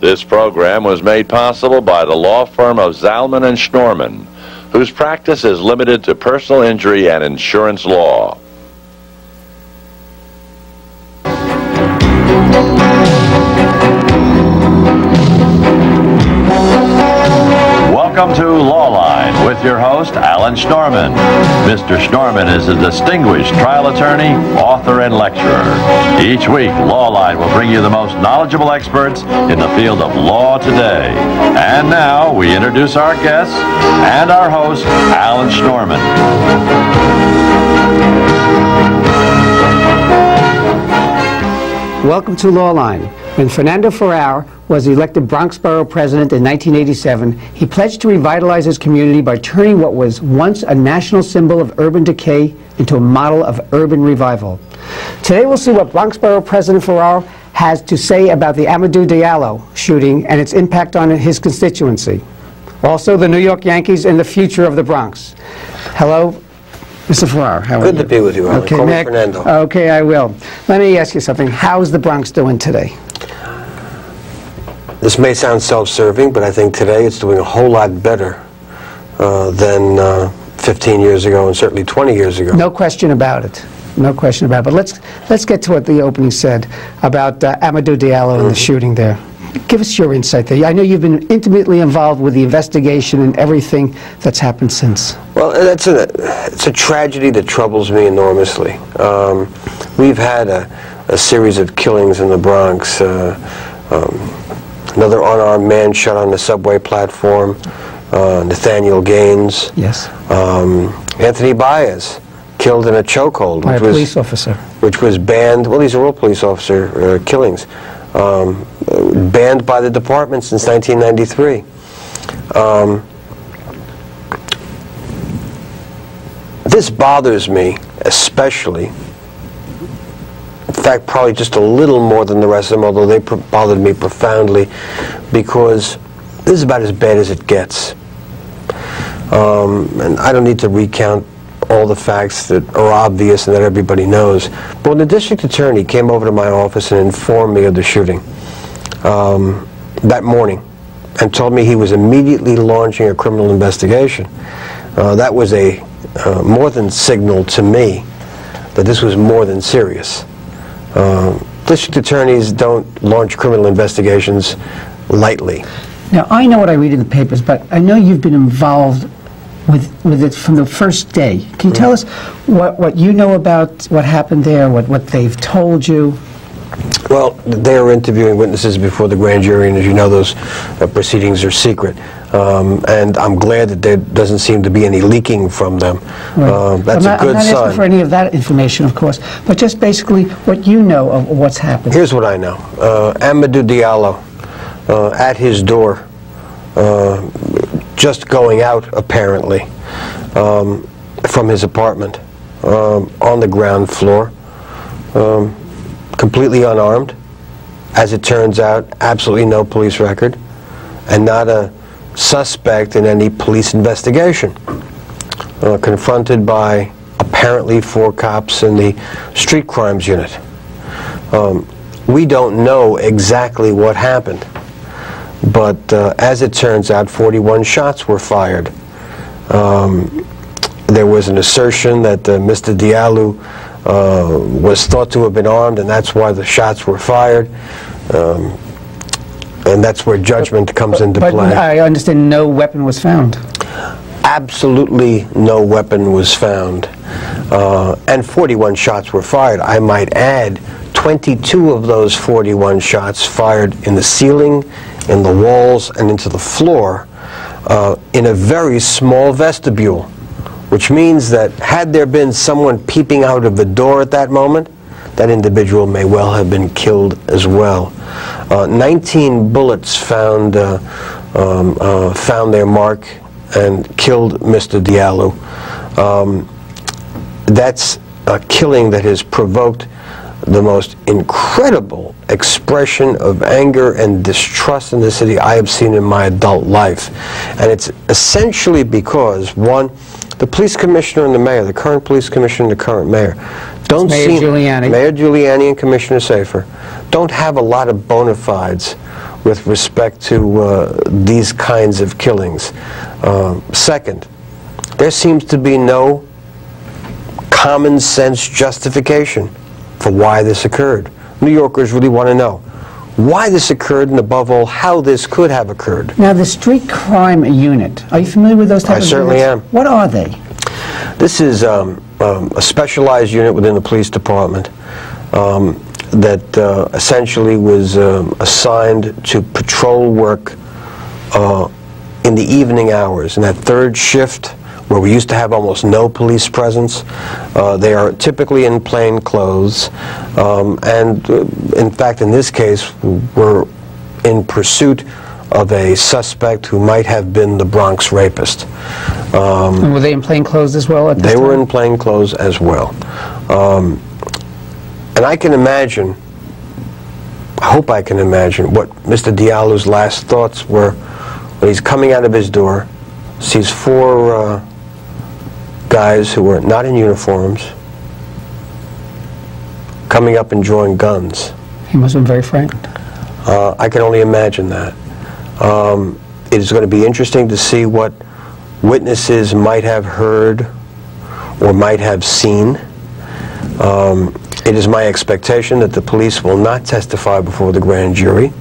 This program was made possible by the law firm of Zalman and Schnurman, whose practice is limited to personal injury and insurance law. Welcome to Lawline with your host, Alan Schnurman. Mr. Schnurman is a distinguished trial attorney, author, and lecturer. Each week, Lawline will bring you the most knowledgeable experts in the field of law today. And now, we introduce our guests and our host, Alan Schnurman. Welcome to Lawline. When Fernando Ferrer was elected Bronx Borough President in 1987, he pledged to revitalize his community by turning what was once a national symbol of urban decay into a model of urban revival. Today we'll see what Bronx Borough President Ferrer has to say about the Amadou Diallo shooting and its impact on his constituency. Also, the New York Yankees and the future of the Bronx. Hello, Mr. Ferrer, how are Good to be with you, Alan. Call me Nick. Fernando. Okay, I will. Let me ask you something. How's the Bronx doing today? This may sound self-serving, but I think today it's doing a whole lot better uh, than uh, 15 years ago and certainly 20 years ago. No question about it. No question about it. But let's let's get to what the opening said about uh, Amadou Diallo and the shooting there. Give us your insight there. I know you've been intimately involved with the investigation and everything that's happened since. Well, that's a, it's a tragedy that troubles me enormously. Um, we've had a, a series of killings in the Bronx. Uh, um, another unarmed man shot on the subway platform. Uh, Nathaniel Gaines. Yes. Um, Anthony Baez killed in a chokehold, By a which was police officer. which was banned. Well, these are all police officer uh, killings, um, banned by the department since 1993. Um, this bothers me especially. In fact, probably just a little more than the rest of them, although they bothered me profoundly, because this is about as bad as it gets. Um, and I don't need to recount all the facts that are obvious and that everybody knows. But when the district attorney came over to my office and informed me of the shooting um, that morning and told me he was immediately launching a criminal investigation, uh, that was a uh, more than signal to me that this was more than serious. Uh, district attorneys don't launch criminal investigations lightly. Now I know what I read in the papers, but I know you've been involved with with it from the first day. Can you tell us what what you know about what happened there? What what they've told you? Well, they are interviewing witnesses before the grand jury, and as you know, those uh, proceedings are secret. Um, and I'm glad that there doesn't seem to be any leaking from them. Um, that's I'm not, a good sign. I'm not sign. asking for any of that information, of course, but just basically what you know of what's happened. Here's what I know. Uh, Amadou Diallo, uh, at his door, uh, just going out apparently um, from his apartment um, on the ground floor, um, completely unarmed. As it turns out, absolutely no police record, and not a suspect in any police investigation. Uh, confronted by apparently four cops in the street crimes unit. Um, we don't know exactly what happened, but uh, as it turns out, 41 shots were fired. Um, there was an assertion that uh, Mr. Diallo uh, was thought to have been armed, and that's why the shots were fired. Um, and that's where judgment comes into But play I understand no weapon was found. absolutely no weapon was found. Uh, and 41 shots were fired. I might add, 22 of those 41 shots fired in the ceiling, in the walls, and into the floor uh, in a very small vestibule, which means that had there been someone peeping out of the door at that moment, that individual may well have been killed as well. Uh, 19 bullets found uh, um, uh, found their mark and killed Mr. Diallo. Um, that's a killing that has provoked the most incredible expression of anger and distrust in the city I have seen in my adult life. And it's essentially because, one, the police commissioner and the mayor, the current police commissioner and the current mayor, don't Mayor seem... Giuliani. Mayor Giuliani and Commissioner Safir don't have a lot of bona fides with respect to uh, these kinds of killings. Uh, second, there seems to be no common sense justification for why this occurred. New Yorkers really want to know why this occurred and above all how this could have occurred. Now, the street crime unit, are you familiar with those types I of certainly units? am. What are they? This is um, um, a specialized unit within the police department um, that uh, essentially was um, assigned to patrol work uh, in the evening hours. In that third shift, where we used to have almost no police presence, uh, they are typically in plain clothes. Um, and uh, in fact, in this case, we're in pursuit of a suspect who might have been the Bronx rapist. Um, And were they in plain clothes as well at this they were in plain clothes as well. Um, and I can imagine, I hope I can imagine, what Mr. Diallo's last thoughts were when he's coming out of his door, sees four uh, guys who were not in uniforms coming up and drawing guns. He must have been very frightened. Uh, I can only imagine that. Um, it is going to be interesting to see what witnesses might have heard or might have seen. Um, it is my expectation that the police will not testify before the grand jury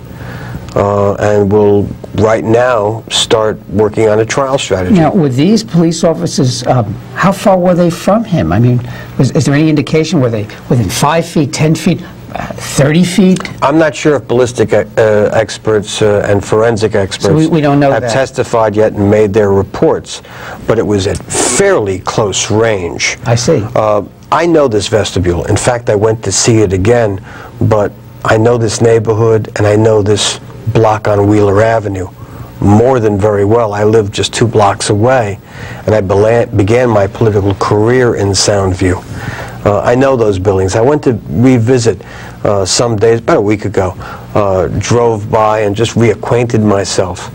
uh, and will right now start working on a trial strategy. Now, with these police officers, um, how far were they from him? I mean, was, is there any indication, were they within five feet, 10 feet, 30 feet? I'm not sure if ballistic uh, experts uh, and forensic experts we- we don't know have that. testified yet and made their reports, but it was at fairly close range. I see. Uh, I know this vestibule. In fact, I went to see it again, but I know this neighborhood and I know this block on Wheeler Avenue more than very well. I live just two blocks away, and I began my political career in Soundview. Uh, I know those buildings. I went to revisit uh, some days, about a week ago, uh, drove by and just reacquainted myself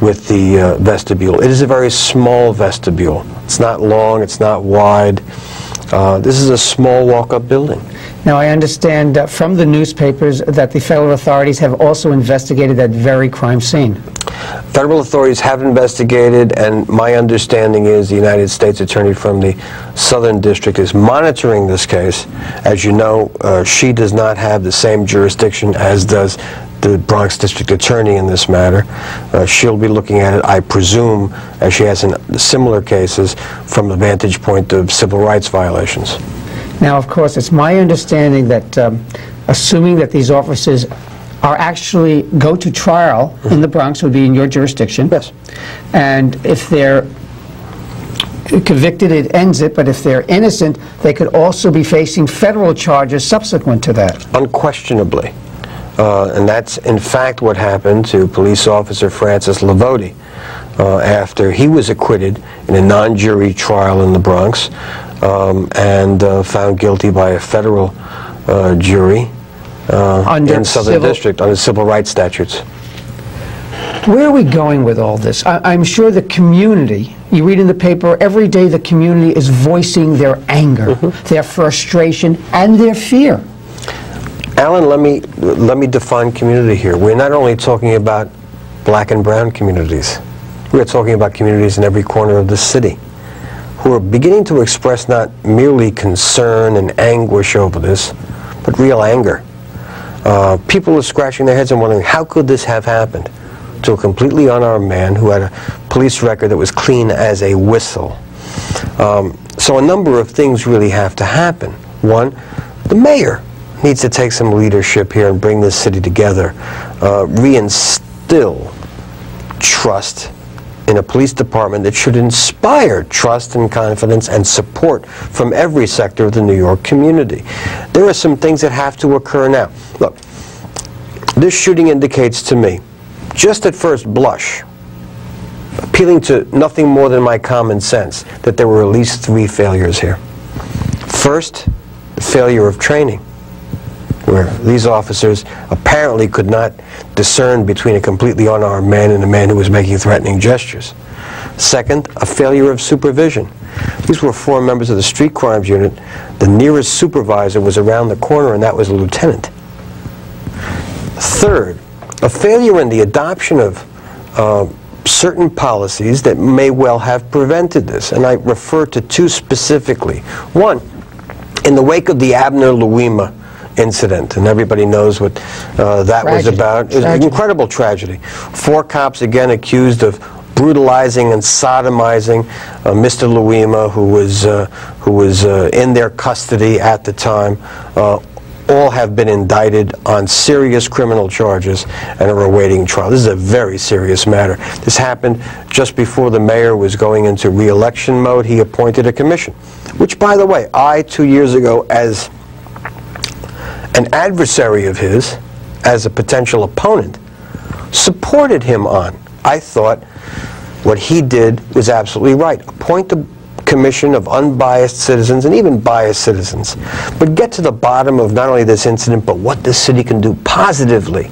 with the uh, vestibule. It is a very small vestibule. It's not long, it's not wide. Uh, this is a small walk-up building. Now, I understand uh, from the newspapers that the federal authorities have also investigated that very crime scene. Federal authorities have investigated, and my understanding is the United States Attorney from the Southern District is monitoring this case. As you know, uh, she does not have the same jurisdiction as does the Bronx District Attorney in this matter. Uh, she'll be looking at it, I presume, as she has in similar cases, from the vantage point of civil rights violations. Now, of course, it's my understanding that, um, assuming that these officers are actually go to trial in the Bronx, would be in your jurisdiction. Yes. And if they're convicted, it ends it, but if they're innocent, they could also be facing federal charges subsequent to that. unquestionably. Uh, and that's in fact what happened to police officer Francis Livoti uh, after he was acquitted in a non-jury trial in the Bronx um, and uh, found guilty by a federal uh, jury uh, in Southern civil- District under civil rights statutes. Where are we going with all this? I, I'm sure the community, you read in the paper, every day the community is voicing their anger, their frustration, and their fear. Alan, let me let me define community here. We're not only talking about black and brown communities. We're talking about communities in every corner of the city who are beginning to express not merely concern and anguish over this, but real anger. Uh, people are scratching their heads and wondering how could this have happened to a completely unarmed man who had a police record that was clean as a whistle. Um, so a number of things really have to happen. One, the mayor needs to take some leadership here and bring this city together, uh, reinstill trust in a police department that should inspire trust and confidence and support from every sector of the New York community. There are some things that have to occur now. Look, this shooting indicates to me, just at first blush, appealing to nothing more than my common sense, that there were at least three failures here. First, the failure of training, where these officers apparently could not discern between a completely unarmed man and a man who was making threatening gestures. Second, a failure of supervision. These were four members of the street crimes unit. The nearest supervisor was around the corner, and that was a lieutenant. Third, a failure in the adoption of uh, certain policies that may well have prevented this. And I refer to two specifically. One, in the wake of the Abner Louima incident, and everybody knows what uh, that was about. It was an incredible tragedy. Four cops again accused of brutalizing and sodomizing uh, Mr. Louima, who was uh, who was uh, in their custody at the time. Uh, all have been indicted on serious criminal charges and are awaiting trial. This is a very serious matter. This happened just before the mayor was going into re-election mode. He appointed a commission, which, by the way, I two years ago, as an adversary of his, as a potential opponent, supported him on. I thought what he did was absolutely right. Appoint a commission of unbiased citizens and even biased citizens, but get to the bottom of not only this incident, but what this city can do positively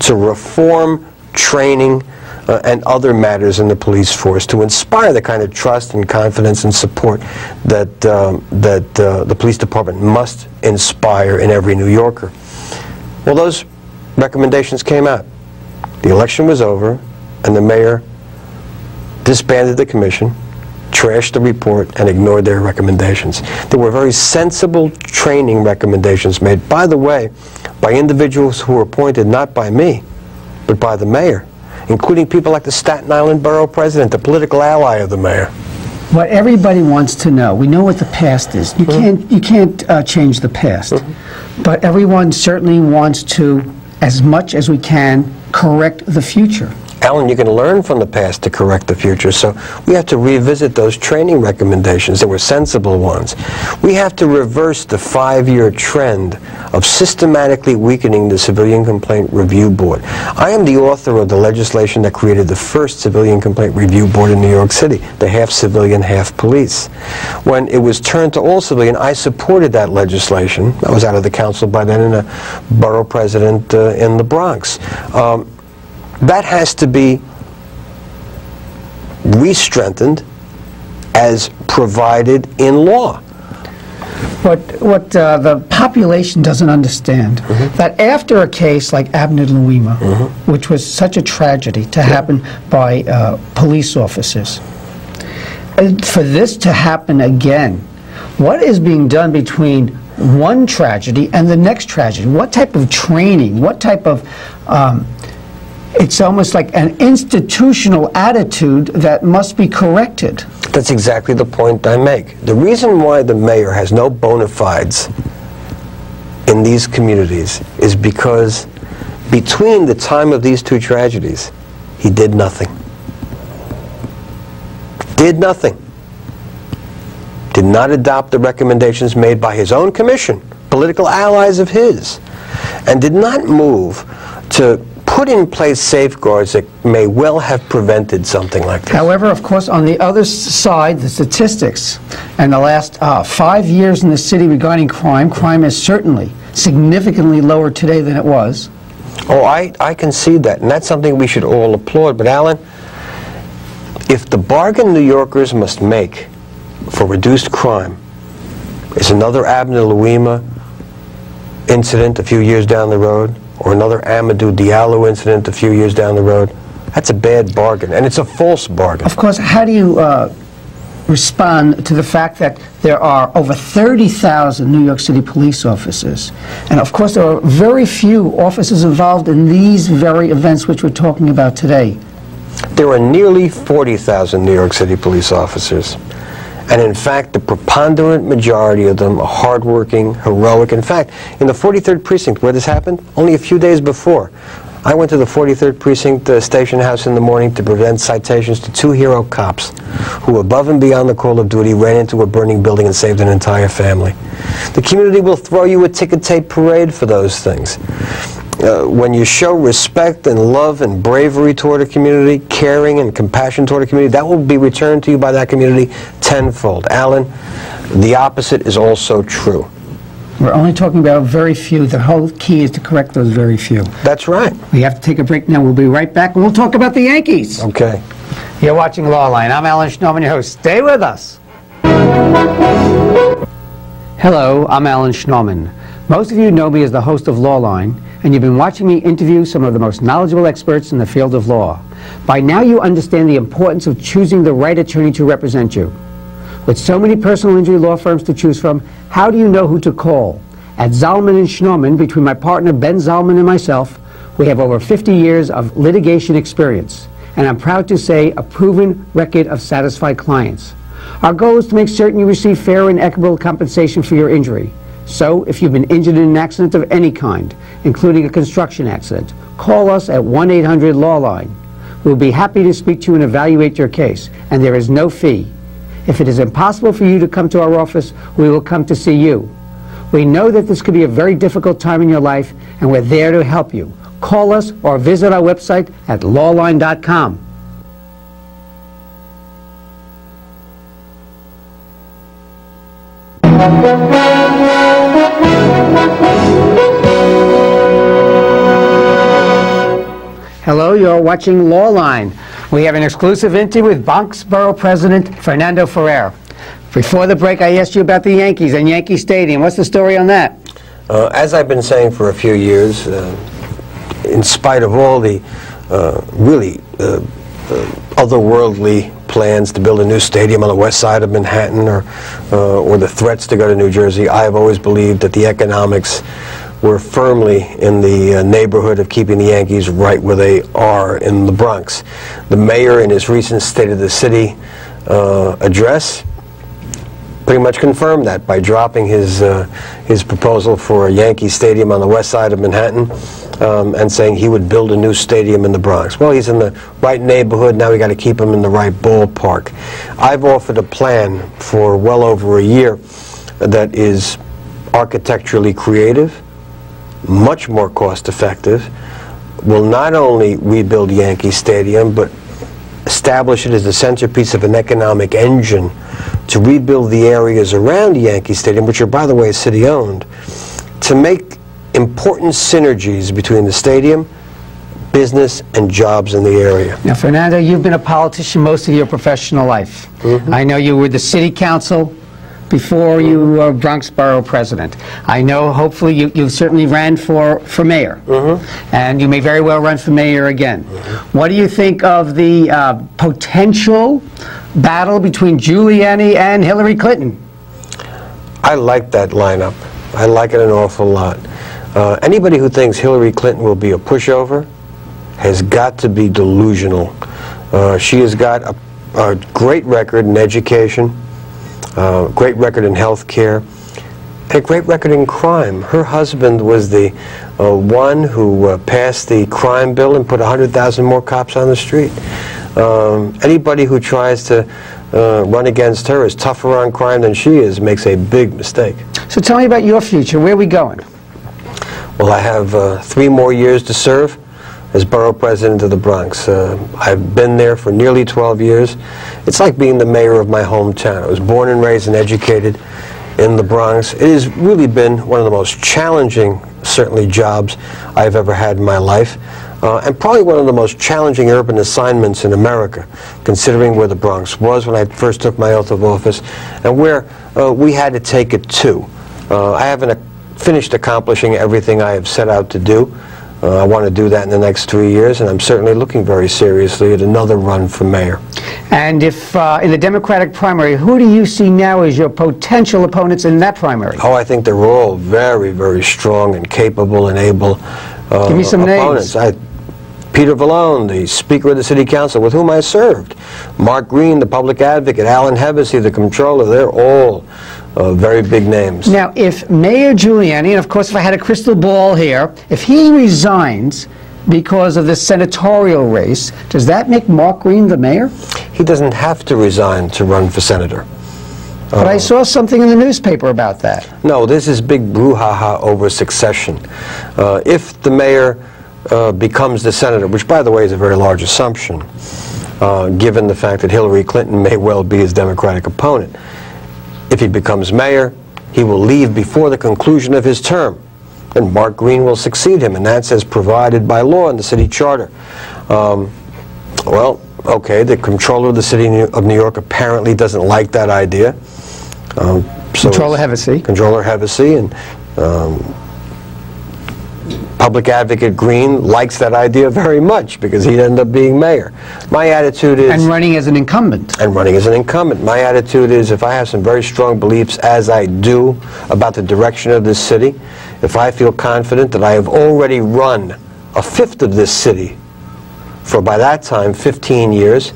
to reform training uh, and other matters in the police force to inspire the kind of trust and confidence and support that, um, that uh, the police department must inspire in every New Yorker. Well, those recommendations came out. The election was over, and the mayor disbanded the commission, trashed the report, and ignored their recommendations. There were very sensible training recommendations made, by the way, by individuals who were appointed not by me, but by the mayor, including people like the Staten Island Borough President, the political ally of the mayor. What everybody wants to know, we know what the past is. You can't, you can't uh, change the past. But everyone certainly wants to, as much as we can, correct the future. Alan, you can learn from the past to correct the future, so we have to revisit those training recommendations that were sensible ones. We have to reverse the five-year trend of systematically weakening the Civilian Complaint Review Board. I am the author of the legislation that created the first Civilian Complaint Review Board in New York City, the half civilian, half police. When it was turned to all civilian, I supported that legislation. I was out of the council by then and a borough president uh, in the Bronx. Um, that has to be re-strengthened as provided in law. What, what uh, the population doesn't understand, that after a case like Abner Louima, which was such a tragedy to happen by uh, police officers, for this to happen again, what is being done between one tragedy and the next tragedy? What type of training, what type of, um, it's almost like an institutional attitude that must be corrected. That's exactly the point I make. The reason why the mayor has no bona fides in these communities is because between the time of these two tragedies, he did nothing. Did nothing. Did not adopt the recommendations made by his own commission, political allies of his, and did not move to put in place safeguards that may well have prevented something like this. However, of course, on the other side, the statistics, and the last uh, five years in the city regarding crime, crime is certainly significantly lower today than it was. Oh, I, I concede that, and that's something we should all applaud. But Alan, if the bargain New Yorkers must make for reduced crime is another Abner Louima incident a few years down the road, or another Amadou Diallo incident a few years down the road, that's a bad bargain, and it's a false bargain. Of course, how do you uh, respond to the fact that there are over 30,000 New York City police officers? And of course, there are very few officers involved in these very events which we're talking about today. There are nearly 40,000 New York City police officers. And in fact, the preponderant majority of them are hardworking, heroic. In fact, in the 43rd Precinct where this happened, only a few days before, I went to the 43rd Precinct uh, station house in the morning to prevent citations to two hero cops who, above and beyond the call of duty, ran into a burning building and saved an entire family. The community will throw you a ticket tape parade for those things uh, when you show respect and love and bravery toward a community, caring and compassion toward a community, that will be returned to you by that community tenfold. Alan, the opposite is also true. We're only talking about very few. The whole key is to correct those very few. That's right. We have to take a break now. We'll be right back, and we'll talk about the Yankees. Okay. You're watching Lawline. I'm Alan Schnurman, your host. Stay with us. Hello, I'm Alan Schnurman. Most of you know me as the host of Lawline, and you've been watching me interview some of the most knowledgeable experts in the field of law. By now you understand the importance of choosing the right attorney to represent you. With so many personal injury law firms to choose from, how do you know who to call? At Zalman and Schnurman, between my partner Ben Zalman and myself, we have over 50 years of litigation experience, and I'm proud to say a proven record of satisfied clients. Our goal is to make certain you receive fair and equitable compensation for your injury. So, if you've been injured in an accident of any kind, including a construction accident, call us at 1 800 Law Line. We'll be happy to speak to you and evaluate your case, and there is no fee. If it is impossible for you to come to our office, we will come to see you. We know that this could be a very difficult time in your life, and we're there to help you. Call us or visit our website at lawline.com. Hello, you're watching Lawline. We have an exclusive interview with Bronx Borough President Fernando Ferrer. Before the break, I asked you about the Yankees and Yankee Stadium. What's the story on that? Uh, as I've been saying for a few years, uh, in spite of all the uh, really uh, uh, otherworldly plans to build a new stadium on the west side of Manhattan or, uh, or the threats to go to New Jersey, I have always believed that the economics were firmly in the uh, neighborhood of keeping the Yankees right where they are in the Bronx. The mayor, in his recent State of the City uh, address, pretty much confirmed that by dropping his uh, his proposal for a Yankee Stadium on the west side of Manhattan um, and saying he would build a new stadium in the Bronx. Well, he's in the right neighborhood. Now we got to keep him in the right ballpark. I've offered a plan for well over a year that is architecturally creative, much more cost effective, will not only rebuild Yankee Stadium, but establish it as the centerpiece of an economic engine to rebuild the areas around Yankee Stadium, which are, by the way, city owned, to make important synergies between the stadium, business, and jobs in the area. Now, Fernando, you've been a politician most of your professional life. Mm-hmm. I know you were the city council before you were Bronx Borough president. I know, hopefully, you, you certainly ran for, for mayor. And you may very well run for mayor again. What do you think of the uh, potential battle between Giuliani and Hillary Clinton? I like that lineup. I like it an awful lot. Uh, anybody who thinks Hillary Clinton will be a pushover has got to be delusional. Uh, she has got a, a great record in education, uh, great record in health care, a great record in crime. Her husband was the uh, one who uh, passed the crime bill and put 100,000 more cops on the street. Um, anybody who tries to uh, run against her is tougher on crime than she is makes a big mistake. So tell me about your future. Where are we going? Well, I have uh, three more years to serve as borough president of the Bronx. Uh, I've been there for nearly 12 years. It's like being the mayor of my hometown. I was born and raised and educated in the Bronx. It has really been one of the most challenging, certainly, jobs I've ever had in my life. Uh, and probably one of the most challenging urban assignments in America, considering where the Bronx was when I first took my oath of office, and where uh, we had to take it to. Uh, I haven't finished accomplishing everything I have set out to do. Uh, I want to do that in the next three years, and I'm certainly looking very seriously at another run for mayor. And if uh, in the Democratic primary, who do you see now as your potential opponents in that primary? Oh, I think they're all very, very strong and capable and able uh, Give me some opponents. names. I, Peter Vallone, the Speaker of the City Council, with whom I served. Mark Green, the Public Advocate. Alan Hevesi, the Comptroller. They're all uh, very big names. Now, if Mayor Giuliani, and of course if I had a crystal ball here, if he resigns because of the senatorial race, does that make Mark Green the mayor? He doesn't have to resign to run for senator. But I saw something in the newspaper about that. No, this is big brouhaha over succession. Uh, if the mayor uh, becomes the senator, which by the way is a very large assumption, uh, given the fact that Hillary Clinton may well be his Democratic opponent, if he becomes mayor, he will leave before the conclusion of his term. And Mark Green will succeed him, and that's as provided by law in the city charter. Um, well, okay, the controller of the city of New York apparently doesn't like that idea. Um, so Controller Hevesi. Controller Hevesi, and um, Public Advocate Green likes that idea very much because he'd end up being mayor. My attitude is... And running as an incumbent. And running as an incumbent. My attitude is if I have some very strong beliefs, as I do, about the direction of this city, if I feel confident that I have already run a fifth of this city for, by that time, 15 years,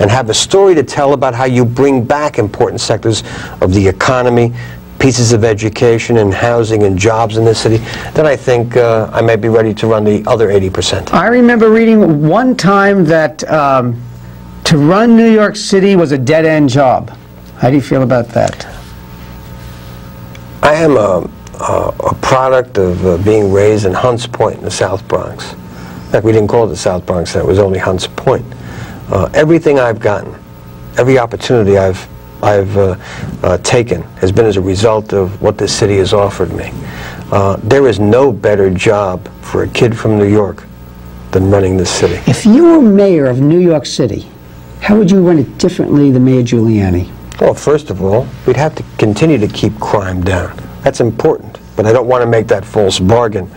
and have a story to tell about how you bring back important sectors of the economy, pieces of education and housing and jobs in this city, then I think uh, I may be ready to run the other 80%. I remember reading one time that um, to run New York City was a dead-end job. How do you feel about that? I am a, a, a product of uh, being raised in Hunts Point in the South Bronx. In fact, we didn't call it the South Bronx then, it was only Hunts Point. Uh, everything I've gotten, every opportunity I've I've uh, uh, taken has been as a result of what this city has offered me. Uh, there is no better job for a kid from New York than running this city. If you were mayor of New York City, how would you run it differently than Mayor Giuliani? Well, first of all, we'd have to continue to keep crime down. That's important, but I don't want to make that false bargain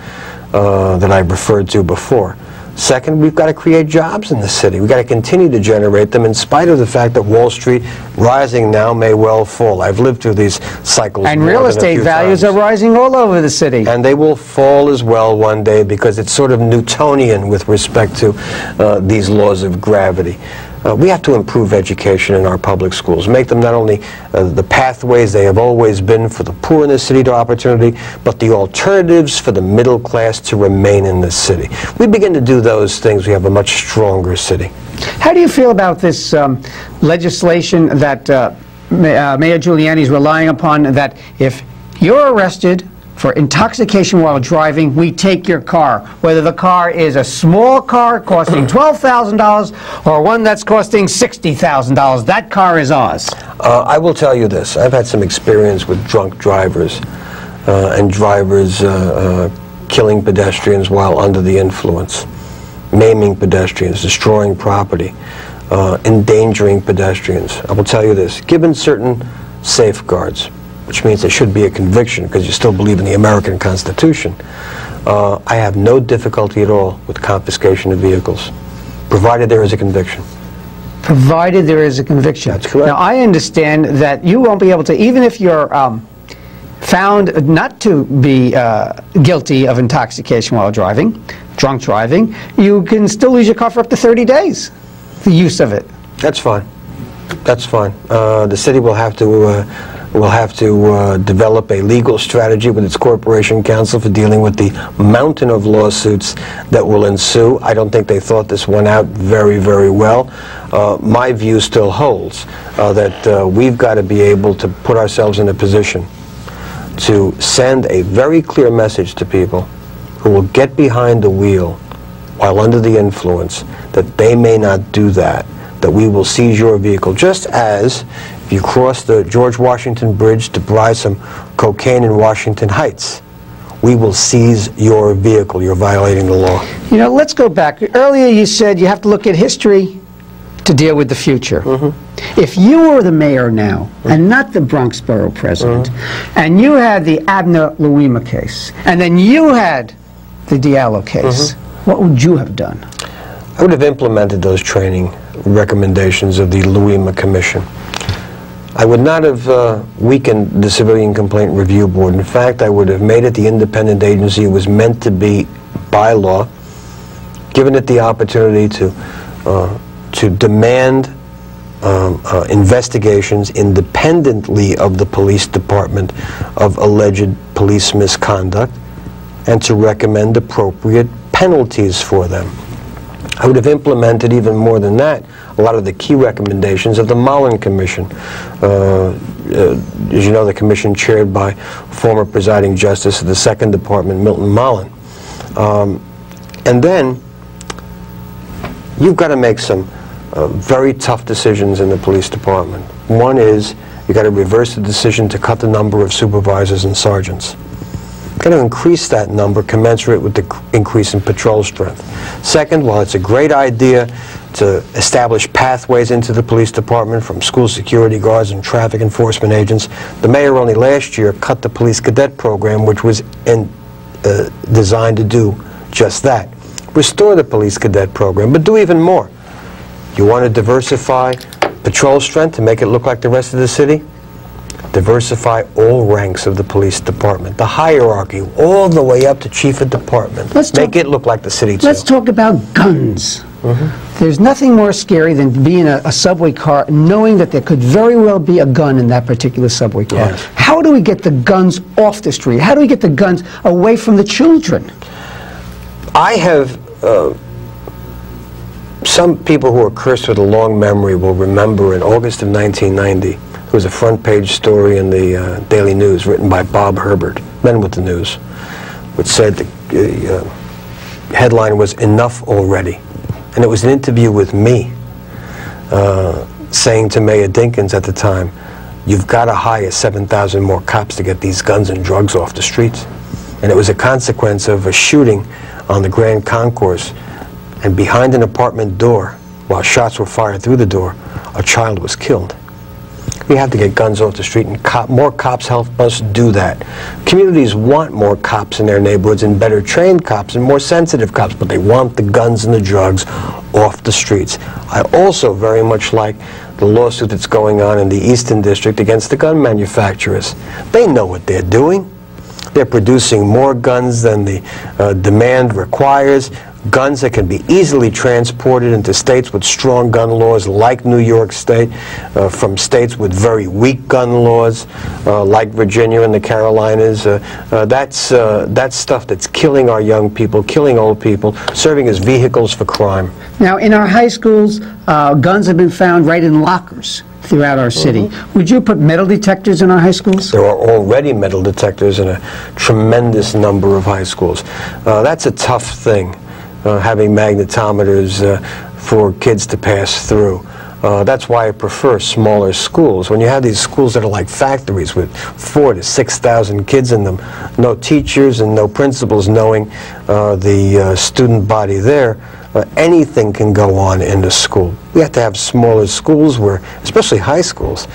uh, that I referred to before. Second, we've got to create jobs in the city. We've got to continue to generate them in spite of the fact that Wall Street, rising now, may well fall. I've lived through these cycles. And real estate values times. are rising all over the city. And they will fall as well one day because it's sort of Newtonian with respect to uh, these laws of gravity. Uh, we have to improve education in our public schools, make them not only uh, the pathways they have always been for the poor in the city to opportunity, but the alternatives for the middle class to remain in the city. We begin to do those things, we have a much stronger city. How do you feel about this um, legislation that uh, uh Mayor Giuliani is relying upon that if you're arrested for intoxication while driving, we take your car. Whether the car is a small car costing $12,000 or one that's costing $60,000, that car is ours. Uh, I will tell you this. I've had some experience with drunk drivers uh, and drivers uh, uh killing pedestrians while under the influence, maiming pedestrians, destroying property, uh, endangering pedestrians. I will tell you this. Given certain safeguards, which means there should be a conviction because you still believe in the American Constitution, uh, I have no difficulty at all with confiscation of vehicles, provided there is a conviction. Provided there is a conviction. That's correct. Now, I understand that you won't be able to, even if you're um, found not to be uh, guilty of intoxication while driving, drunk driving, you can still lose your car for up to 30 days, the use of it. That's fine. That's fine. Uh, the city will have to uh, will have to uh, develop a legal strategy with its corporation counsel for dealing with the mountain of lawsuits that will ensue. I don't think they thought this one out very, very well. Uh, my view still holds uh, that uh, we've got to be able to put ourselves in a position to send a very clear message to people who will get behind the wheel while under the influence that they may not do that that we will seize your vehicle, just as if you cross the George Washington Bridge to buy some cocaine in Washington Heights, we will seize your vehicle. You're violating the law. You know, let's go back. Earlier you said you have to look at history to deal with the future. Mm -hmm. If you were the mayor now, mm -hmm. and not the Bronx Borough president, mm -hmm. and you had the Abner Louima case, and then you had the Diallo case, mm-hmm. what would you have done? I would have implemented those training recommendations of the Louima Commission. I would not have uh, weakened the Civilian Complaint Review Board. In fact, I would have made it the independent agency it was meant to be by law, given it the opportunity to, uh, to demand um, uh, investigations independently of the police department of alleged police misconduct, and to recommend appropriate penalties for them. I would have implemented even more than that a lot of the key recommendations of the Mollen Commission. Uh, uh, as you know, the commission chaired by former presiding justice of the Second Department, Milton Mollen. Um, and then you've got to make some uh, very tough decisions in the police department. One is you've got to reverse the decision to cut the number of supervisors and sergeants. You've to increase that number commensurate with the increase in patrol strength. Second, while it's a great idea to establish pathways into the police department from school security guards and traffic enforcement agents. The mayor only last year cut the police cadet program, which was in, uh, designed to do just that. Restore the police cadet program, but do even more. You want to diversify patrol strength to make it look like the rest of the city? Diversify all ranks of the police department, the hierarchy, all the way up to chief of department. Let's make talk- it look like the city too. Let's talk about guns. There's nothing more scary than being in a, a subway car knowing that there could very well be a gun in that particular subway car. Yes. How do we get the guns off the street? How do we get the guns away from the children? I have, uh, some people who are cursed with a long memory will remember in August of 1990, there was a front page story in the uh, Daily News written by Bob Herbert, Men with the News, which said the uh, headline was Enough Already. And it was an interview with me uh, saying to Mayor Dinkins at the time, you've got to hire 7,000 more cops to get these guns and drugs off the streets. And it was a consequence of a shooting on the Grand Concourse. And behind an apartment door, while shots were fired through the door, a child was killed. We have to get guns off the street, and cop, more cops help us do that. Communities want more cops in their neighborhoods and better trained cops and more sensitive cops, but they want the guns and the drugs off the streets. I also very much like the lawsuit that's going on in the Eastern District against the gun manufacturers. They know what they're doing. They're producing more guns than the uh, demand requires, guns that can be easily transported into states with strong gun laws like New York State, uh, from states with very weak gun laws uh, like Virginia and the Carolinas. Uh, uh, that's, uh, that's stuff that's killing our young people, killing old people, serving as vehicles for crime. Now, in our high schools, uh, guns have been found right in lockers throughout our city. Would you put metal detectors in our high schools? There are already metal detectors in a tremendous number of high schools. Uh, that's a tough thing, having magnetometers uh, for kids to pass through. Uh, that's why I prefer smaller schools. When you have these schools that are like factories with four to 6,000 kids in them, no teachers and no principals knowing uh, the uh, student body there, uh, anything can go on in the school. We have to have smaller schools where, especially high schools,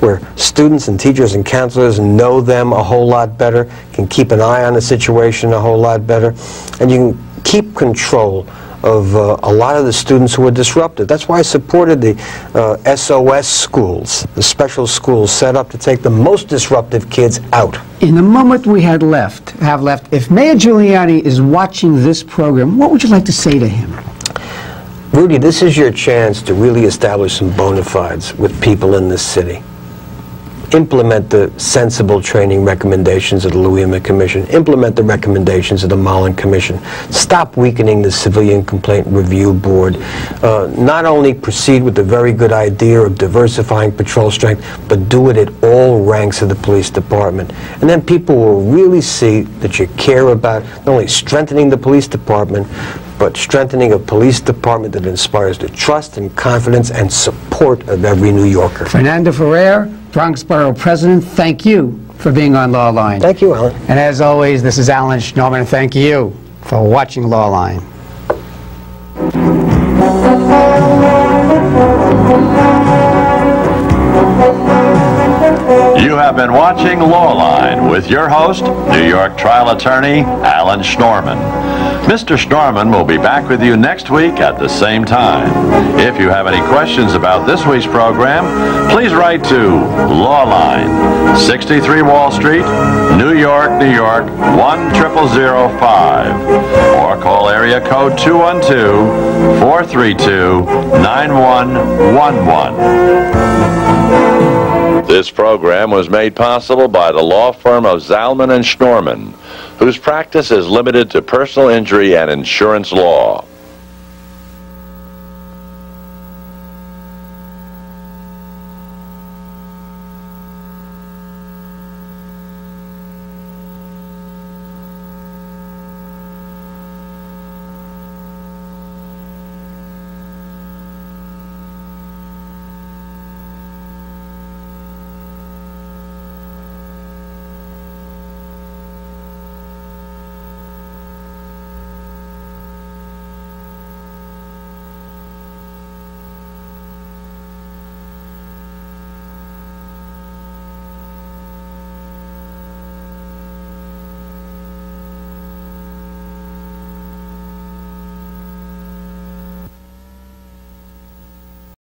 where students and teachers and counselors know them a whole lot better, can keep an eye on the situation a whole lot better, and you can keep control of uh, a lot of the students who are disruptive. That's why I supported the uh, SOS schools, the special schools set up to take the most disruptive kids out. In the moment we had left, have left, if Mayor Giuliani is watching this program, what would you like to say to him? Rudy, this is your chance to really establish some bona fides with people in this city. Implement the sensible training recommendations of the Louis Commission. Implement the recommendations of the Mollen Commission. Stop weakening the Civilian Complaint Review Board. Uh, not only proceed with the very good idea of diversifying patrol strength, but do it at all ranks of the police department. And then people will really see that you care about not only strengthening the police department, but strengthening a police department that inspires the trust and confidence and support of every New Yorker. Fernando Ferrer, Bronx Borough President, thank you for being on Law Line. Thank you, Alan. And as always, this is Alan Schnurman, thank you for watching Law Line. You have been watching Lawline with your host, New York trial attorney Alan Schnurman. Mr. Schnurman will be back with you next week at the same time. If you have any questions about this week's program, please write to Lawline, 63 Wall Street, New York, New York, 10005, or call area code 212 432 9111. This program was made possible by the law firm of Zalman and Schnurman, whose practice is limited to personal injury and insurance law.